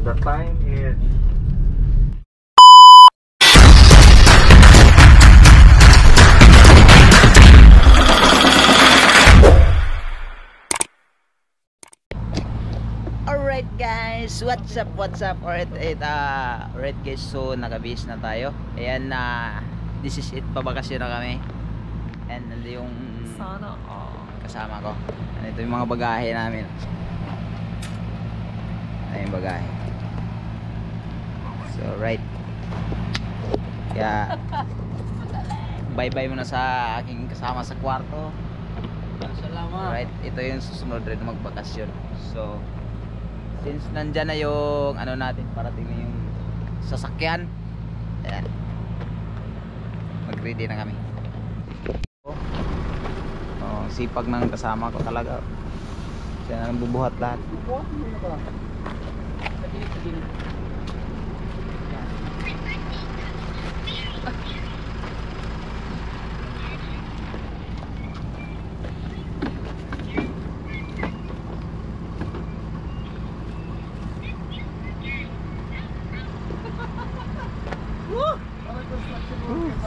The time is Alright guys, what's up, what's up? Alright, it, uh, alright guys, so nakabihis na tayo. Ayan na, this is it, pabakasyon na kami. And nandito yung Sana oh, kasama ko. Ito yung mga bagahe namin. Ito yung bagahe So right Kaya Bye bye muna sa aking kasama sa kwarto Salamat. Right, ito yung susunod rin na magbakasyon. So, since nandyan na yung ano natin, parating na yung sasakyan. Ayan. Mag-ready na kami. Oh, sipag ng kasama ko talaga. Siya na bubuhat lahat.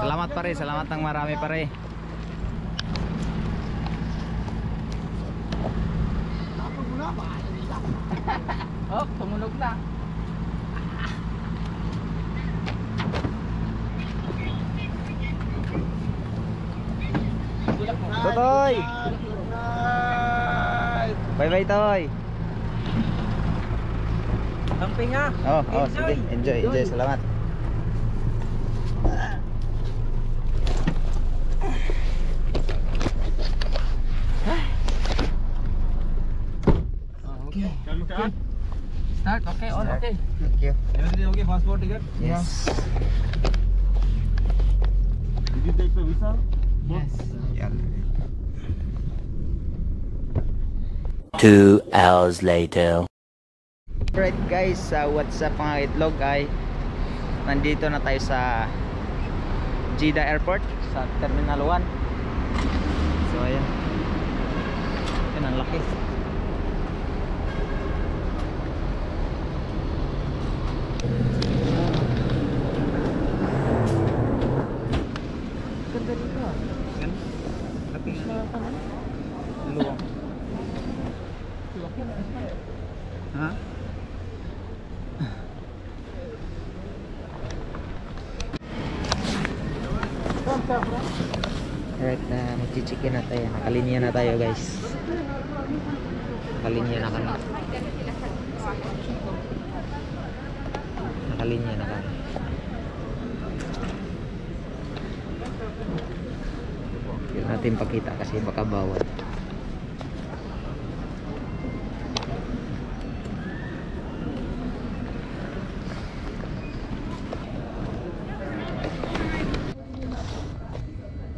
Salamat pare, salamat ng marami pare. Oh, tumunog na. Totoy! Bye bye Toy! Camping ha. Oh, oh, sige. Enjoy, enjoy. Salamat. Okay. Start. Okay, on. Start. Okay. Thank you. everything okay? Passport ticket? Yes. Did you take the visa? Yes. Yan. Two hours later. Alright guys, uh, what's up mga itlog ay nandito na tayo sa Jeddah Airport sa Terminal 1 So ayan Yan ang laki Ganda dito ah. Yan Laki nga Luwang Ha? Alright na magchichikin na tayo. Nakalinya na tayo guys. Nakalinya na kami. Nakalinya na kami Yun natin pakita kasi baka bawal.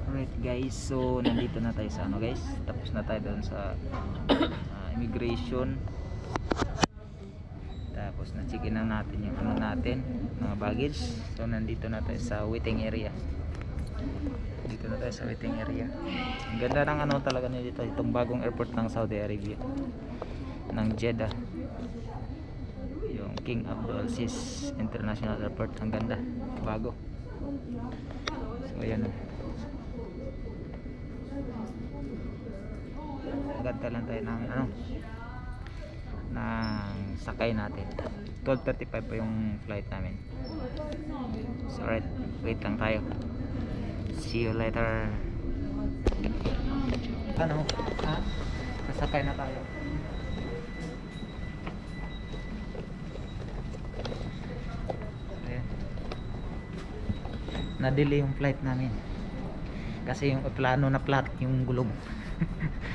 Alright guys, so nandito na tayo sa ano guys. Tapos na tayo doon sa ah, immigration. Tapos na-check in na natin yung ano natin Mga baggage. So nandito na tayo sa waiting area Dito na tayo sa waiting area. Ang ganda ng ano talaga nila dito Itong bagong airport ng Saudi Arabia Ng Jeddah. Yung King Abdulaziz International Airport. Ang ganda, bago. So ayan. Ganda lang tayo ng ano ng sakay natin. 12.35 pa yung flight namin. So alright. Wait lang tayo see you later. Ano? Ha? Nasakay na tayo. Ayan. na-delay yung flight namin. Kasi yung plano na flat yung gulong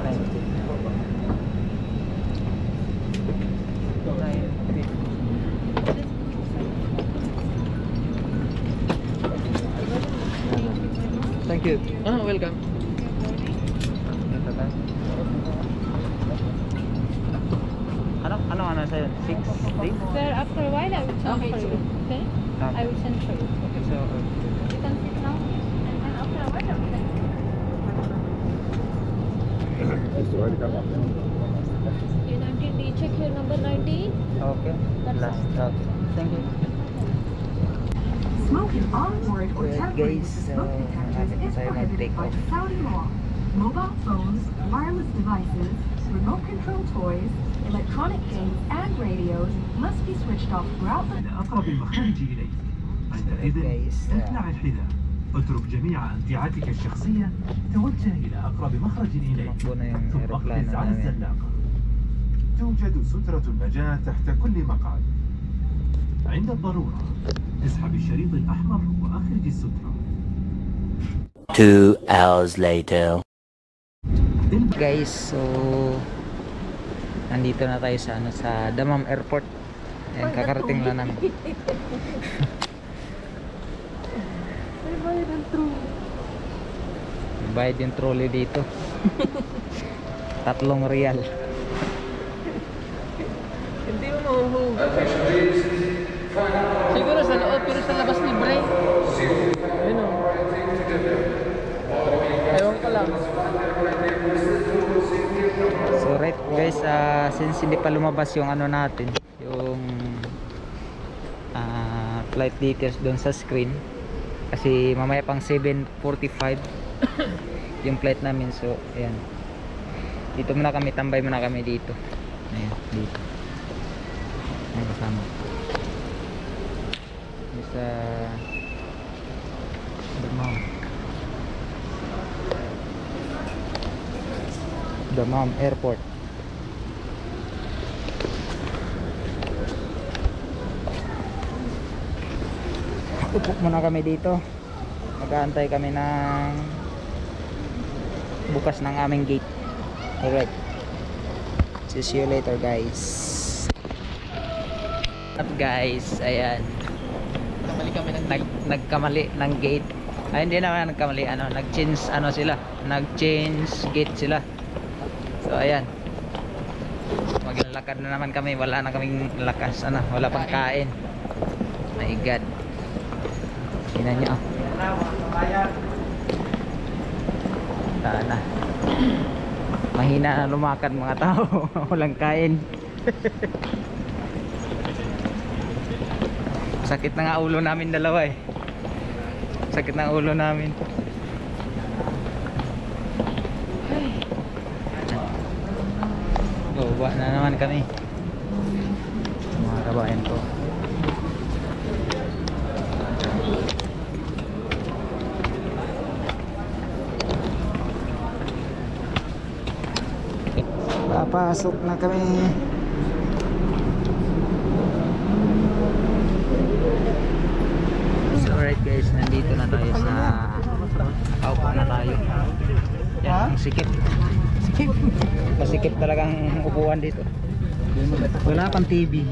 ano, ano 6 days? Sir, after a while, I will send Okay, for you. Okay? Ah. I will send for you. So, You can sit now. And then after a while, I will send. Okay, 19. Do you check your number 19? okay. Last. Okay. Thank you. Smoking on board or Alright, temporary guys, smoke detectors is prohibited mag-take by off. Saudi law. Mobile phones, wireless devices, remote control toys, electronic games, and radios must be switched off throughout the إلى أقرب المخارج إليك. عندئذ اخلع الحذاء اترك جميع أمتعتك الشخصية. توجه إلى أقرب مخرج إليك. ثم اقفز على. الزلاقة. توجد سترة النجاة تحت كل مقعد عند الضرورة اسحب الشريط الأحمر وأخرج السترة. Two hours later. Guys, so nandito na tayo sa ano sa Damam Airport. Ayan, kakarating lang namin. Bayad yung trolley dito. Tatlong real. Hindi mo mahuhuga. Siguro sa loob, pero sa labas libre. Ayun o. Ewan ko lang. So right guys, ah, since hindi pa lumabas yung ano natin, yung ah, flight details doon sa screen kasi mamaya pang 7.45 yung flight namin so ayan. Dito muna kami, tambay muna kami dito. Ayan, dito. Ayan kasama. Sa Damam. Damam Airport Upo muna kami dito. Mag-aantay kami ng bukas ng aming gate. Alright. See you later guys. Up guys, ayan. Kamali kami ng Nag, nagkamali ng gate. Ay hindi naman nagkamali ano, nag-change ano sila. Nag-change gate sila. So ayan. Maglalakad na naman kami, wala na kaming lakas ano, wala pang kain. My god. Tingnan nyo. Wala na. Mahina na lumakad mga tao. Walang kain. Sakit na nga ulo namin dalawa eh. Sakit na ulo namin. Baba na naman kami. Mga kabayan ko. Papasok na kami. So alright guys, nandito na tayo sa Paupo na tayo. Yan, ang sikip. Sikip. Masikip talagang upuan dito. Wala pang TV.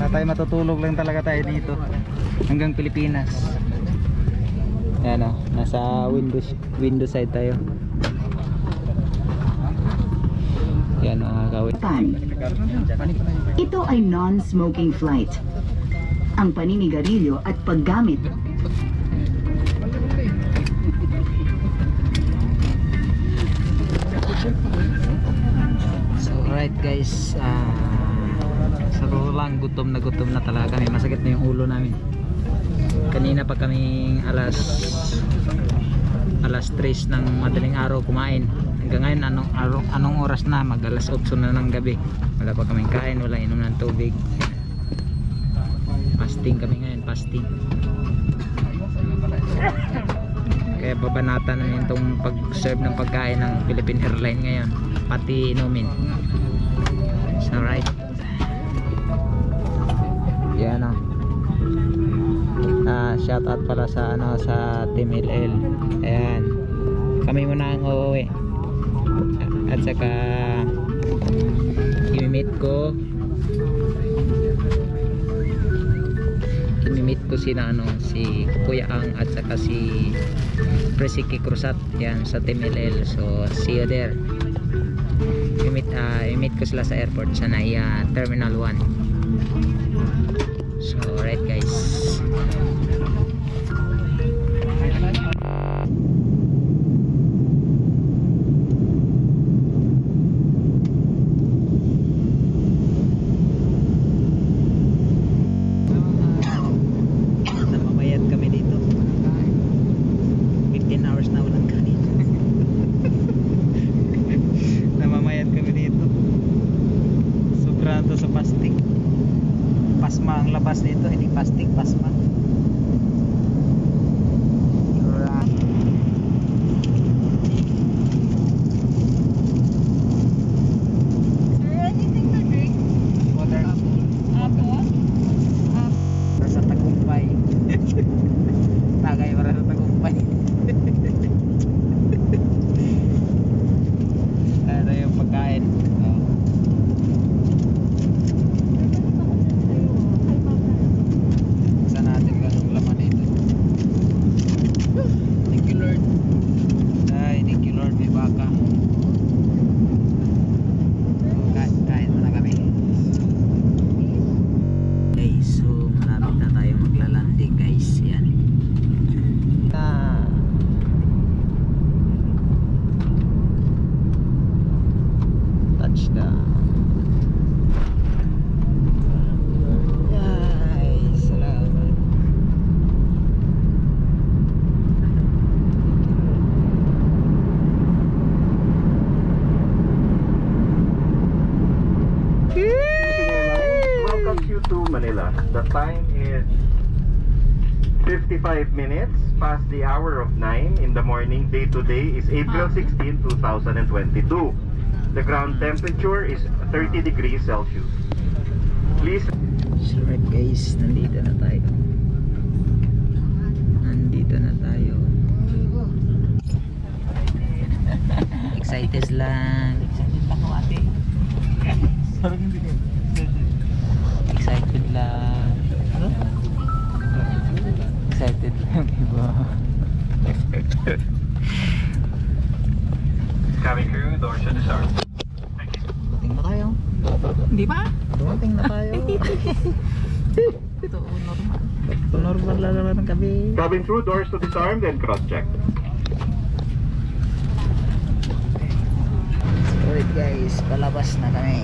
Na tayo matutulog lang talaga tayo dito. Hanggang Pilipinas. Yan o, nasa window, window side tayo. Yan mga kawin. Ito ay non-smoking flight. Ang paninigarilyo at paggamit So right guys, ah sa totoo lang gutom na gutom na talaga kami. Masakit na yung ulo namin. Kanina pa kaming alas alas 3 ng madaling araw kumain. Hanggang ngayon anong araw, anong oras na? Mag alas 8 na ng gabi. Wala pa kaming kain, wala inom ng tubig. Fasting kami ngayon, fasting. Kaya babanatan namin itong pag-serve ng pagkain ng Philippine Airlines ngayon. Pati inumin. It's alright. Yan o. Ah, shout out pala sa ano sa Team LL. Ayan. kami muna ang uuwi at saka imimit ko. Imimit ko si ano si Kuya Ang at saka si Presiki Cruzat yan sa Team so see you there. Imit ah imit ko sila sa airport sa Naya Terminal 1 so right 15 hours na walang kanin. Namamayat kami dito. Sobra to sa pastik. Pasma ang labas dito hindi pastik pasma anything to drink? water Apple? nasa tagumpay tagay para sa tagumpay ano yung pagkain oh. Saan natin ganong laman dito? Thank you Lord. Ay, thank you Lord, may baka. Kain, kain muna kami. So malapit na tayo maglalanding guys. Yan. Ah. Touchdown. Yay! Salamat. Welcome you to Manila. The time is 55 minutes past the hour of 9 in the morning. Day to day is April 16, 2022. The ground temperature is 30 degrees Celsius. Please right guys, nandito na tayo. Nandito na tayo. Excited lang. Excited Cabin crew, doors to disarm, then cross-check. Alright guys, palabas na kami.